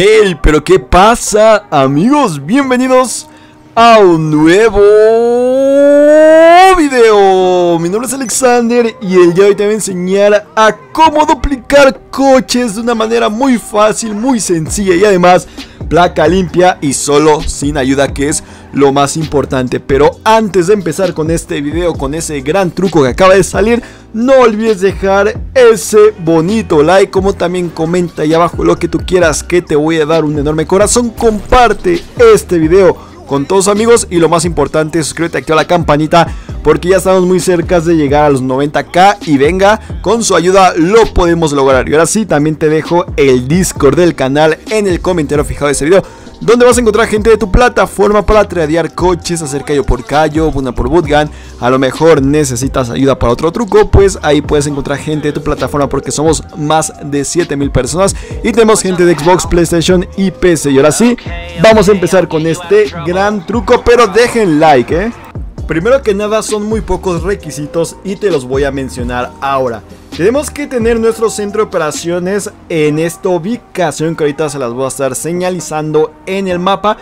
Hey, pero ¿qué pasa, amigos? Bienvenidos a un nuevo video. Mi nombre es Alexander y el día de hoy te voy a enseñar a cómo duplicar coches de una manera muy fácil, muy sencilla y además placa limpia y solo sin ayuda que es lo más importante. Pero antes de empezar con este video, con ese gran truco que acaba de salir, no olvides dejar ese bonito like, como también comenta ahí abajo lo que tú quieras, que te voy a dar un enorme corazón. Comparte este video con todos amigos y lo más importante, suscríbete, activa la campanita porque ya estamos muy cerca de llegar a los 90k y venga, con su ayuda lo podemos lograr. Y ahora sí, también te dejo el Discord del canal en el comentario fijado de este video donde vas a encontrar gente de tu plataforma para tradear coches, hacer callo por callo, una por bootgun. A lo mejor necesitas ayuda para otro truco, pues ahí puedes encontrar gente de tu plataforma porque somos más de 7000 personas y tenemos gente de Xbox, PlayStation y PC. Y ahora sí, vamos a empezar con este gran truco, pero dejen like, ¿eh? Primero que nada son muy pocos requisitos y te los voy a mencionar ahora. Tenemos que tener nuestro centro de operaciones en esta ubicación que ahorita se las voy a estar señalizando en el mapa.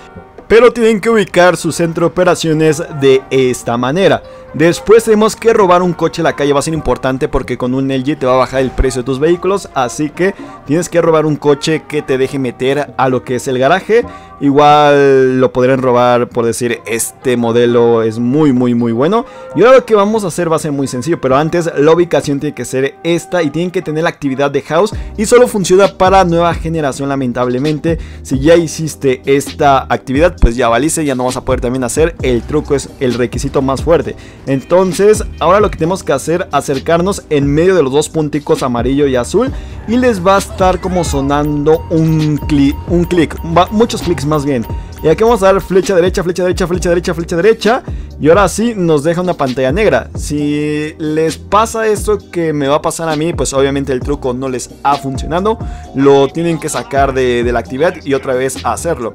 Pero tienen que ubicar su centro de operaciones de esta manera. Después tenemos que robar un coche en la calle, va a ser importante porque con un LG te va a bajar el precio de tus vehículos, así que tienes que robar un coche que te deje meter a lo que es el garaje. Igual lo podrían robar por decir este modelo es muy muy muy bueno. Y ahora lo que vamos a hacer va a ser muy sencillo, pero antes la ubicación tiene que ser esta y tienen que tener la actividad de house y solo funciona para nueva generación lamentablemente. Si ya hiciste esta actividad pues ya valice, ya no vas a poder también hacer, el truco es el requisito más fuerte. Entonces, ahora lo que tenemos que hacer, acercarnos en medio de los dos punticos amarillo y azul. Y les va a estar como sonando un clic, un clic, muchos clics más bien. Y aquí vamos a dar flecha derecha, flecha derecha, flecha derecha, flecha derecha. Y ahora sí nos deja una pantalla negra. Si les pasa esto que me va a pasar a mí, pues obviamente el truco no les ha funcionado. Lo tienen que sacar de, de la actividad y otra vez hacerlo.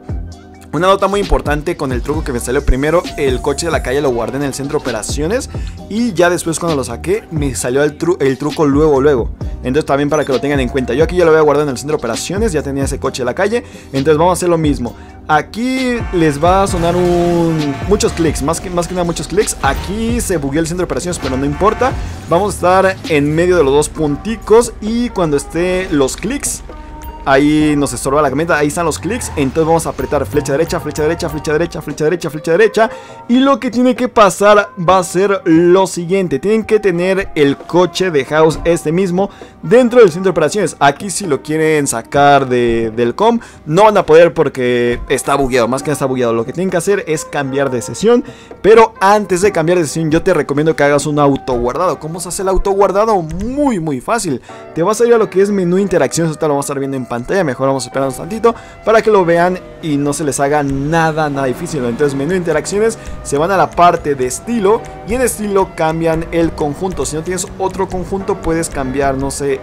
Una nota muy importante con el truco que me salió primero, el coche de la calle lo guardé en el centro de operaciones y ya después cuando lo saqué me salió el, el truco luego luego. Entonces también para que lo tengan en cuenta. Yo aquí ya lo había guardado en el centro de operaciones, ya tenía ese coche de la calle, entonces vamos a hacer lo mismo. Aquí les va a sonar muchos clics, más que, más que nada muchos clics. Aquí se bugueó el centro de operaciones, pero no importa. Vamos a estar en medio de los dos punticos y cuando esté los clics Ahí nos estorba la camioneta, ahí están los clics. Entonces vamos a apretar flecha derecha, flecha derecha, flecha derecha, flecha derecha, flecha derecha. Y lo que tiene que pasar va a ser lo siguiente. Tienen que tener el coche de house este mismo dentro del centro de operaciones. Aquí si lo quieren sacar del com, no van a poder porque está bugueado. Más que está bugueado. Lo que tienen que hacer es cambiar de sesión. Pero antes de cambiar de sesión yo te recomiendo que hagas un auto guardado. ¿Cómo se hace el auto guardado? Muy muy fácil. Te vas a ir a lo que es menú interacciones. Esto lo vamos a estar viendo en pantalla. Mejor vamos a esperar un tantito para que lo vean y no se les haga nada, nada difícil. Entonces, menú interacciones, se van a la parte de estilo y en estilo cambian el conjunto. Si no tienes otro conjunto, puedes cambiar, no sé,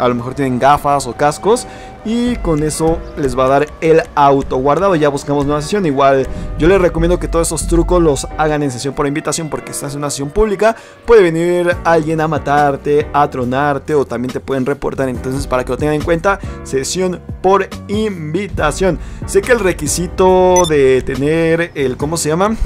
a lo mejor tienen gafas o cascos y con eso les va a dar el auto guardado. Ya buscamos nueva sesión. Igual yo les recomiendo que todos esos trucos los hagan en sesión por invitación porque estás en una sesión pública. Puede venir alguien a matarte, a tronarte o también te pueden reportar. Entonces para que lo tengan en cuenta, sesión por invitación. Sé que el requisito de tener el, ¿cómo se llama?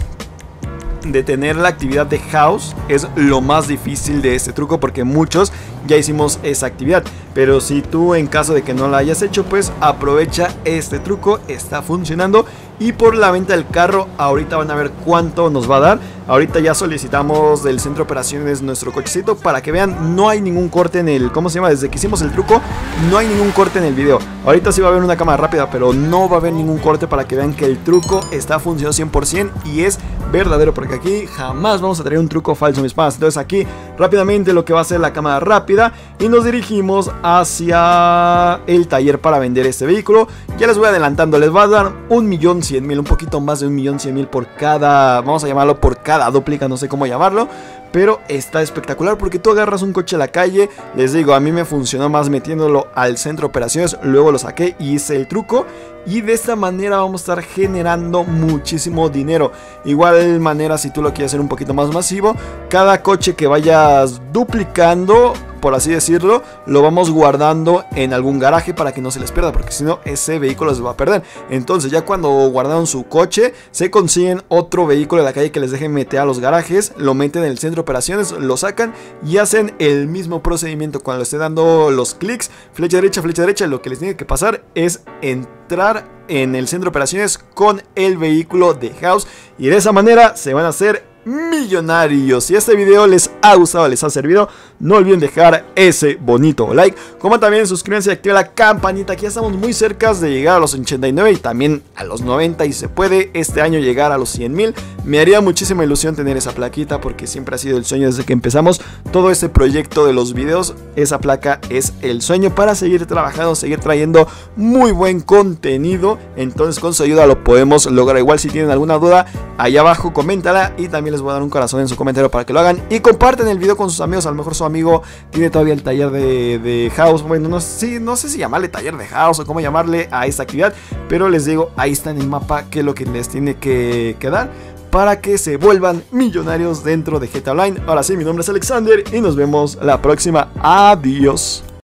De tener la actividad de house es lo más difícil de este truco porque muchos ya hicimos esa actividad. Pero si tú en caso de que no la hayas hecho, pues aprovecha este truco, está funcionando. Y por la venta del carro, ahorita van a ver cuánto nos va a dar. Ahorita ya solicitamos del centro de operaciones nuestro cochecito para que vean, no hay ningún corte en el, ¿cómo se llama? Desde que hicimos el truco, no hay ningún corte en el video. Ahorita sí va a haber una cámara rápida, pero no va a haber ningún corte para que vean que el truco está funcionando 100% y es verdadero, porque aquí jamás vamos a tener un truco falso, mis padres. Entonces aquí rápidamente lo que va a hacer la cámara rápida y nos dirigimos hacia el taller para vender este vehículo. Ya les voy adelantando, les va a dar un millón cien mil, un poquito más de un millón cien mil por cada, vamos a llamarlo por cada duplica, no sé cómo llamarlo. Pero está espectacular porque tú agarras un coche a la calle. Les digo, a mí me funcionó más metiéndolo al centro de operaciones. Luego lo saqué y hice el truco. Y de esta manera vamos a estar generando muchísimo dinero. Igual manera si tú lo quieres hacer un poquito más masivo. Cada coche que vayas duplicando por así decirlo, lo vamos guardando en algún garaje para que no se les pierda, porque si no, ese vehículo se va a perder. Entonces, ya cuando guardaron su coche, se consiguen otro vehículo de la calle que les dejen meter a los garajes, lo meten en el centro de operaciones, lo sacan y hacen el mismo procedimiento cuando esté dando los clics, flecha derecha, flecha derecha, lo que les tiene que pasar es entrar en el centro de operaciones con el vehículo de House y de esa manera se van a hacer millonarios. Si este video les ha gustado, les ha servido, no olviden dejar ese bonito like. Como también suscríbanse y activen la campanita. Aquí ya estamos muy cerca de llegar a los 89 y también a los 90 y se puede este año llegar a los 100 mil. Me haría muchísima ilusión tener esa plaquita porque siempre ha sido el sueño desde que empezamos todo este proyecto de los videos. Esa placa es el sueño para seguir trabajando, seguir trayendo muy buen contenido. Entonces con su ayuda lo podemos lograr. Igual si tienen alguna duda, allá abajo coméntala y también les voy a dar un corazón en su comentario para que lo hagan. Y comparten el video con sus amigos. A lo mejor su amigo tiene todavía el taller de, house. Bueno, no, sí, no sé si llamarle taller de house o cómo llamarle a esta actividad. Pero les digo, ahí está en el mapa que es lo que les tiene que quedar para que se vuelvan millonarios dentro de GTA Online. Ahora sí, mi nombre es Alexander y nos vemos la próxima. Adiós.